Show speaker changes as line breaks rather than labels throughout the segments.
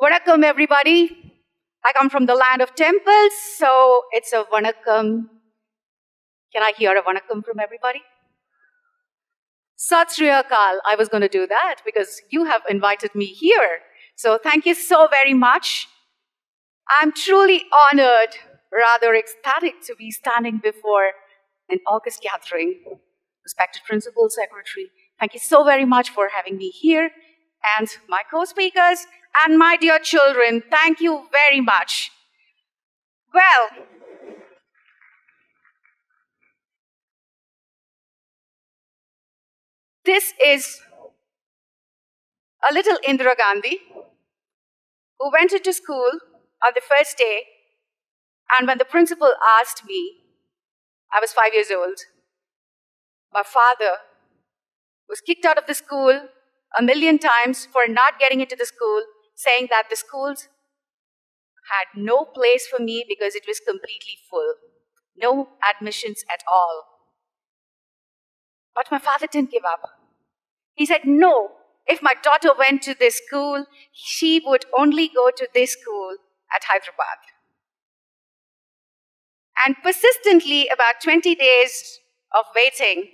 Vanakkam, everybody. I come from the land of temples, so it's a vanakkam. Can I hear a vanakkam from everybody? Sat Sri Akal. I was going to do that because you have invited me here. So thank you so very much. I'm truly honored, rather ecstatic to be standing before an August gathering. Respected Principal Secretary, thank you so very much for having me here. And my co-speakers and my dear children, thank you very much. Well, this is a little Indira Gandhi who went into school on the first day, and when the principal asked me, I was five years old, my father was kicked out of the school a million times for not getting into the school, saying that the schools had no place for me because it was completely full. No admissions at all. But my father didn't give up. He said, No, if my daughter went to this school, she would only go to this school at Hyderabad. And persistently, about 20 days of waiting,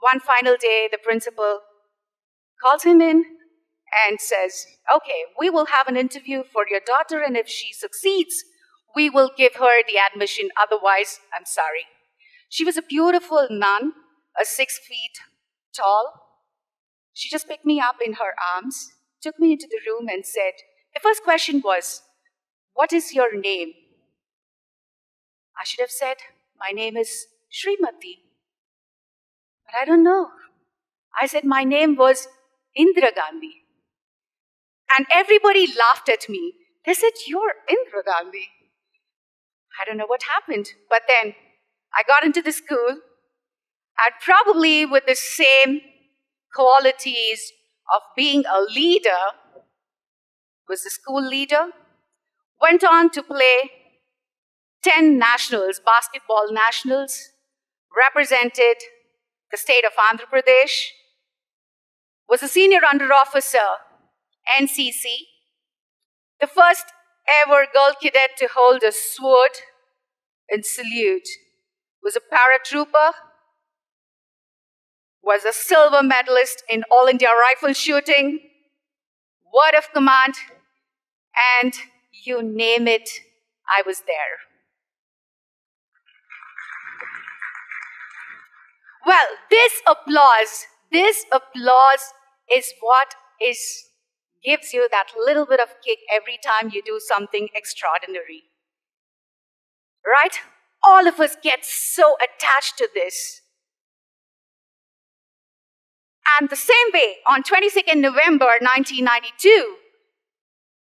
one final day, the principal calls him in and says, Okay, we will have an interview for your daughter, and if she succeeds, we will give her the admission. Otherwise, I'm sorry. She was a beautiful nun, a six feet tall. She just picked me up in her arms, took me into the room, and said, The first question was, What is your name? I should have said, My name is Srimathy. But I don't know. I said, My name was Indira Gandhi. And everybody laughed at me. They said, You're Indira Gandhi. I don't know what happened. But then I got into the school, and probably with the same qualities of being a leader, was the school leader, went on to play 10 nationals, basketball nationals, represented the state of Andhra Pradesh, was a senior under officer, NCC, the first ever girl cadet to hold a sword in salute, was a paratrooper, was a silver medalist in All India rifle shooting, word of command, and you name it, I was there. Well, this applause, this applause is what is gives you that little bit of kick every time you do something extraordinary. Right? All of us get so attached to this. And the same way, on 22nd November 1992,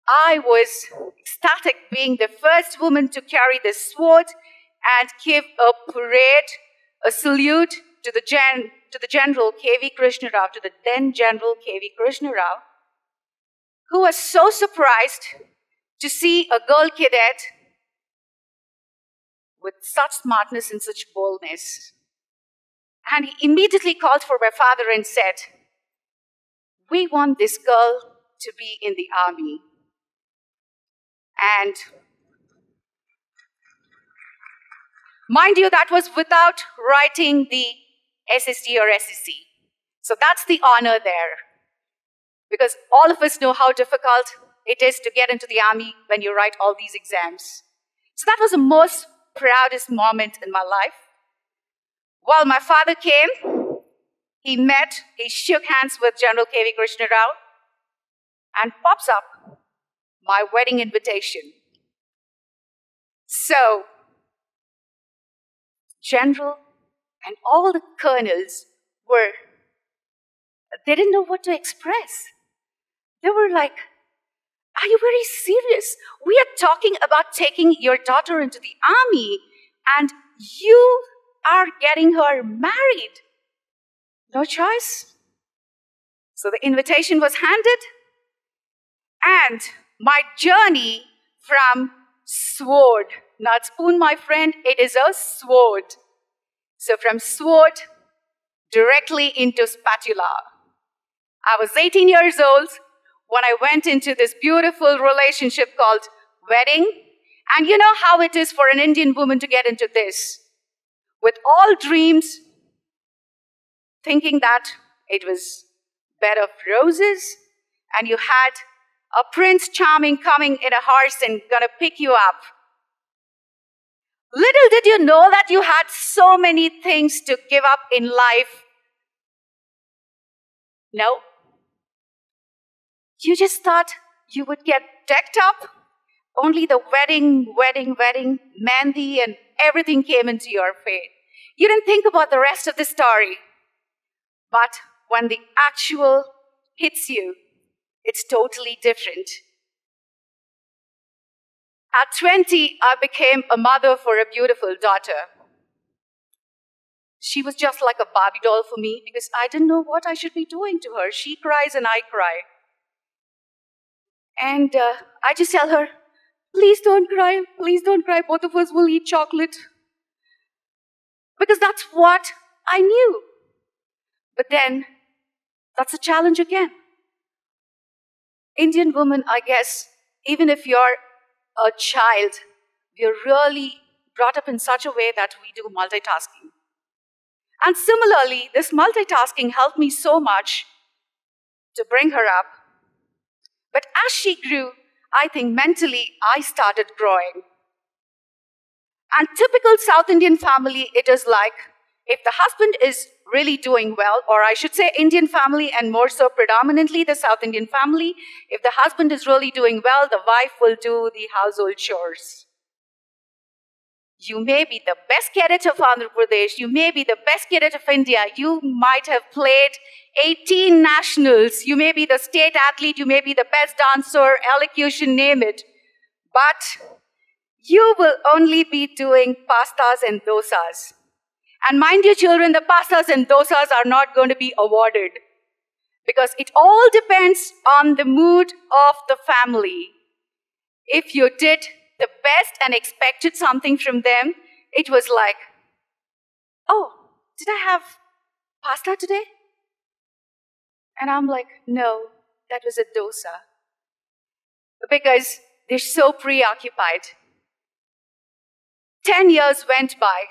I was ecstatic being the first woman to carry the sword and give a parade, a salute to the, gen, to the General K.V. Krishna Rao, to the then General K.V. Krishna Rao, who was so surprised to see a girl cadet with such smartness and such boldness. And he immediately called for my father and said, We want this girl to be in the army. And mind you, that was without writing the SSD or SSC. So that's the honor there. Because all of us know how difficult it is to get into the army when you write all these exams. So that was the most proudest moment in my life. While my father came, he met, he shook hands with General K.V. Krishna Rao, and pops up my wedding invitation. So, General and all the colonels were, they didn't know what to express. They were like, Are you very serious? We are talking about taking your daughter into the army, and you are getting her married. No choice. So the invitation was handed, and my journey from sword, not spoon, my friend, it is a sword. So from sword directly into spatula. I was 18 years old when I went into this beautiful relationship called wedding. And you know how it is for an Indian woman to get into this. With all dreams, thinking that it was bed of roses, and you had a prince charming coming in a horse and gonna pick you up. Little did you know that you had so many things to give up in life. No. You just thought you would get decked up. Only the wedding, wedding, wedding, mehndi, and everything came into your fate. You didn't think about the rest of the story. But when the actual hits you, it's totally different. At 20, I became a mother for a beautiful daughter. She was just like a Barbie doll for me because I didn't know what I should be doing to her. She cries and I cry. And uh, I just tell her, please don't cry, please don't cry, both of us will eat chocolate. Because that's what I knew. But then, that's a challenge again. Indian woman, I guess, even if you're a child, we're really brought up in such a way that we do multitasking. And similarly, this multitasking helped me so much to bring her up. As she grew, I think mentally I started growing. And typical South Indian family, it is like if the husband is really doing well, or I should say Indian family and more so predominantly the South Indian family, if the husband is really doing well, the wife will do the household chores. You may be the best cadet of Andhra Pradesh, you may be the best cadet of India, you might have played 18 nationals, you may be the state athlete, you may be the best dancer, elocution, name it. But you will only be doing pastas and dosas. And mind you, children, the pastas and dosas are not going to be awarded because it all depends on the mood of the family. If you did the best and expected something from them, it was like, oh, did I have pasta today? And I'm like, no, that was a dosa. Because they're so preoccupied. Ten years went by.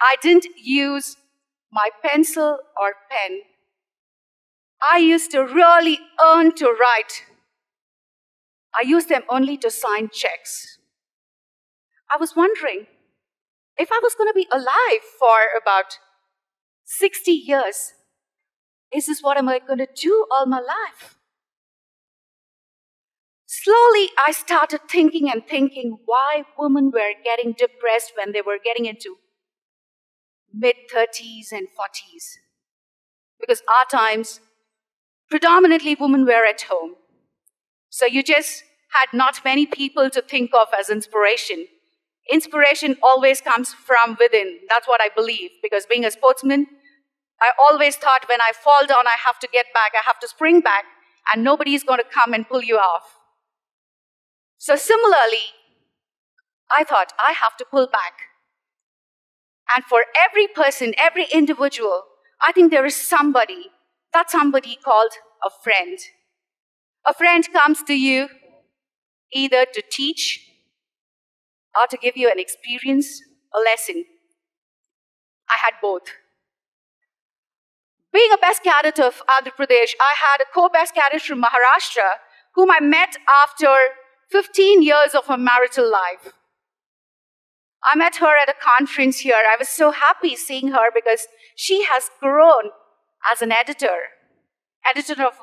I didn't use my pencil or pen. I used to really earn to write. I used them only to sign checks. I was wondering if I was going to be alive for about 60 years, is this what am I going to do all my life? Slowly, I started thinking and thinking why women were getting depressed when they were getting into mid 30s and 40s. Because our times, predominantly women were at home. So you just had not many people to think of as inspiration. Inspiration always comes from within. That's what I believe. Because being a sportsman, I always thought when I fall down, I have to get back, I have to spring back, and nobody's going to come and pull you off. So similarly, I thought I have to pull back. And for every person, every individual, I think there is somebody, that somebody called a friend. A friend comes to you either to teach or to give you an experience, a lesson. I had both. Being a best cadet of Andhra Pradesh, I had a co-best cadet from Maharashtra whom I met after 15 years of a marital life. I met her at a conference here. I was so happy seeing her because she has grown as an editor, editor of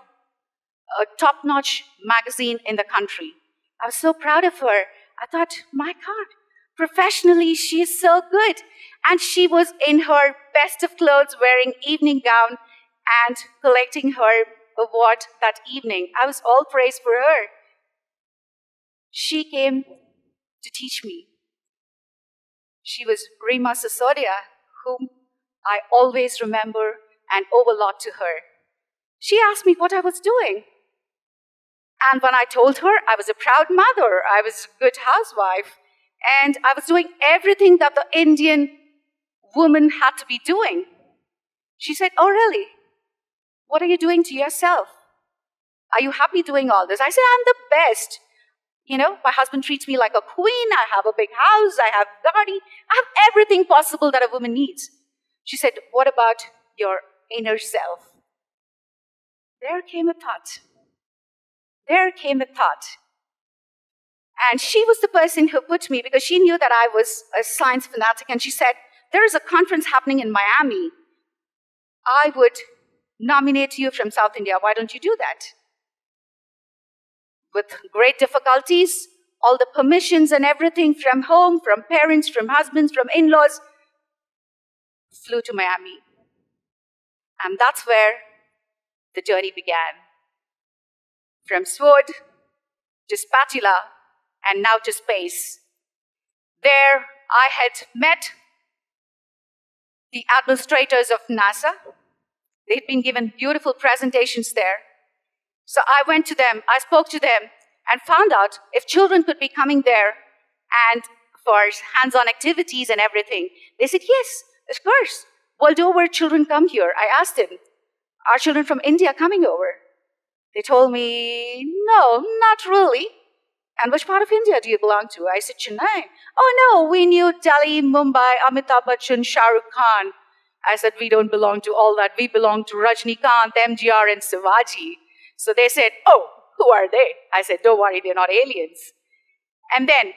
a top notch magazine in the country. I was so proud of her. I thought, my God, professionally, she is so good. And she was in her best of clothes, wearing evening gown and collecting her award that evening. I was all praise for her. She came to teach me she was Rima Sisodia, whom I always remember and lot to her. She asked me what I was doing. And when I told her I was a proud mother, I was a good housewife, and I was doing everything that the Indian woman had to be doing, she said, Oh, really? What are you doing to yourself? Are you happy doing all this? I said, I'm the best. You know, my husband treats me like a queen. I have a big house. I have garden. I have everything possible that a woman needs. She said, What about your inner self? There came a thought. There came a thought. And she was the person who put me because she knew that I was a science fanatic. And she said, There is a conference happening in Miami. I would nominate you from South India. Why don't you do that? With great difficulties, all the permissions and everything from home, from parents, from husbands, from in laws, flew to Miami. And that's where the journey began. From sword to spatula and now to space. There I had met the administrators of NASA. They'd been given beautiful presentations there. So I went to them, I spoke to them, and found out if children could be coming there and for hands on activities and everything. They said, Yes, of course. Well, do over, children come here. I asked them, Are children from India coming over? They told me, No, not really. And which part of India do you belong to? I said, Chennai. Oh no, we knew Delhi, Mumbai, Amitabh Bachchan, Shah Rukh Khan. I said, we don't belong to all that. We belong to Rajnikant, MGR, and Shivaji. So they said, oh, who are they? I said, don't worry, they're not aliens. And then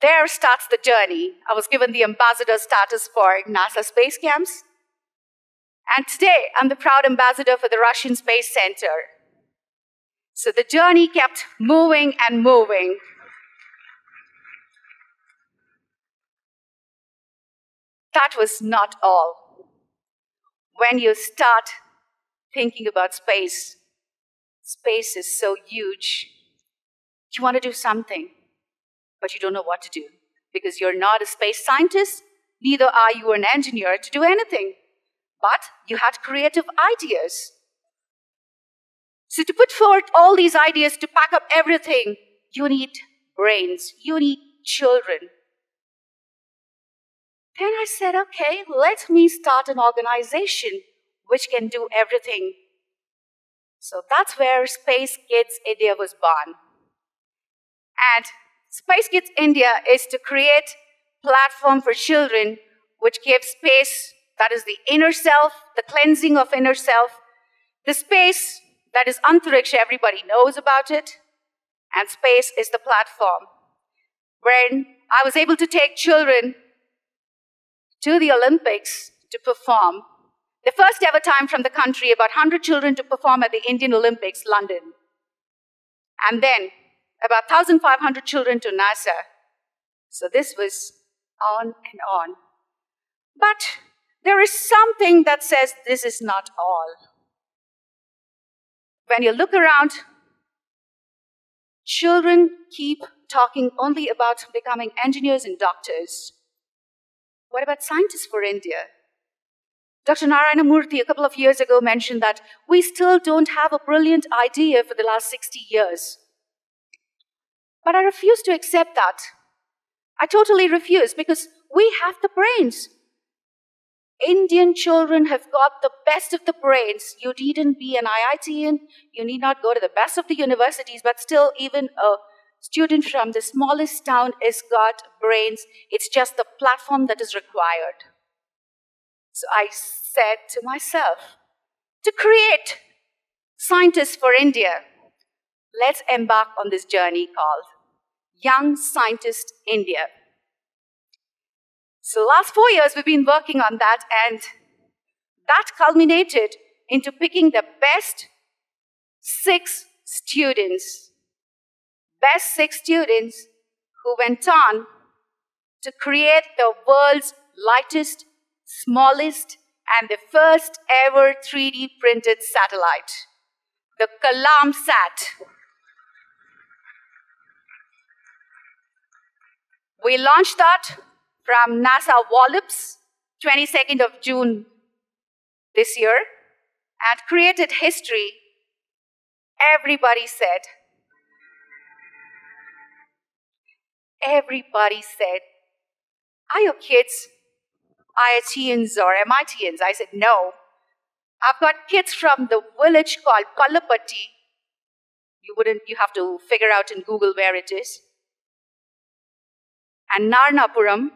there starts the journey. I was given the ambassador status for NASA space camps. And today, I'm the proud ambassador for the Russian Space Center. So the journey kept moving and moving. That was not all. When you start thinking about space, space is so huge. You want to do something, but you don't know what to do because you're not a space scientist, neither are you an engineer to do anything. But you had creative ideas. So, to put forth all these ideas, to pack up everything, you need brains, you need children. Then I said, okay, let me start an organization which can do everything. So that's where Space Kidz India was born. And Space Kidz India is to create platform for children which gives space that is the inner self, the cleansing of inner self, the space that is Antariksha, everybody knows about it, and space is the platform. When I was able to take children to the Olympics to perform, the first ever time from the country, about 100 children to perform at the Indian Olympics, London. And then about 1,500 children to NASA. So this was on and on. But there is something that says this is not all when you look around, children keep talking only about becoming engineers and doctors. What about scientists for India? Dr. Narayana Murthy a couple of years ago mentioned that we still don't have a brilliant idea for the last 60 years. But I refuse to accept that. I totally refuse because we have the brains. Indian children have got the best of the brains. You needn't be an IITian, you need not go to the best of the universities, but still, even a student from the smallest town has got brains. It's just the platform that is required. So I said to myself, to create scientists for India, let's embark on this journey called Young Scientist India. So the last four years we've been working on that and that culminated into picking the best six students, best six students who went on to create the world's lightest, smallest, and the first ever 3D printed satellite, the Kalam Sat. We launched that from NASA Wallops, 22nd of June this year, and created history. Everybody said, everybody said, are your kids IITians or MITians? I said, no. I've got kids from the village called Pallapatti. You wouldn't, you have to figure out in Google where it is. And Narnapuram,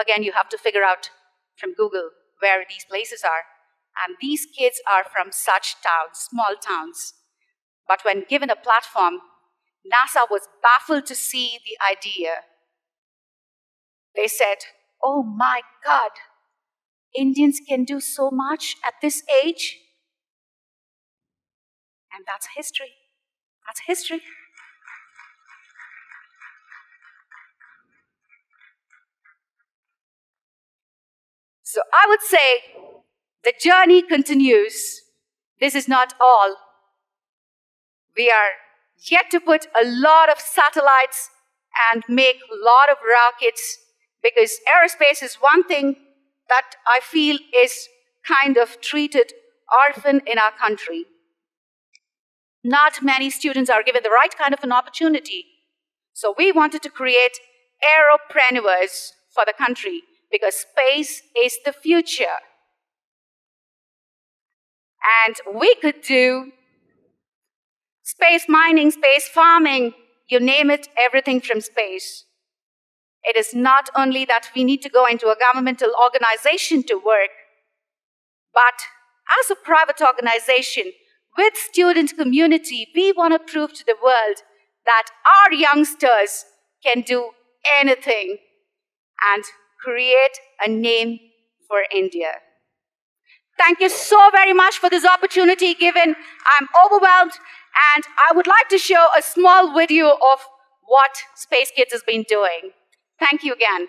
again, you have to figure out from Google where these places are. And these kids are from such towns, small towns. But when given a platform, NASA was baffled to see the idea. They said, Oh my God, Indians can do so much at this age. And that's history. That's history. So I would say the journey continues. This is not all. We are yet to put a lot of satellites and make a lot of rockets because aerospace is one thing that I feel is kind of treated orphan in our country. Not many students are given the right kind of an opportunity. So we wanted to create aeropreneurs for the country because space is the future. And we could do space mining, space farming, you name it, everything from space. It is not only that we need to go into a governmental organization to work, but as a private organization with student community, we want to prove to the world that our youngsters can do anything and create a name for India. Thank you so very much for this opportunity given. I'm overwhelmed and I would like to show a small video of what Space Kidz has been doing. Thank you again.